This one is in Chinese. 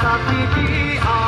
Kakiti.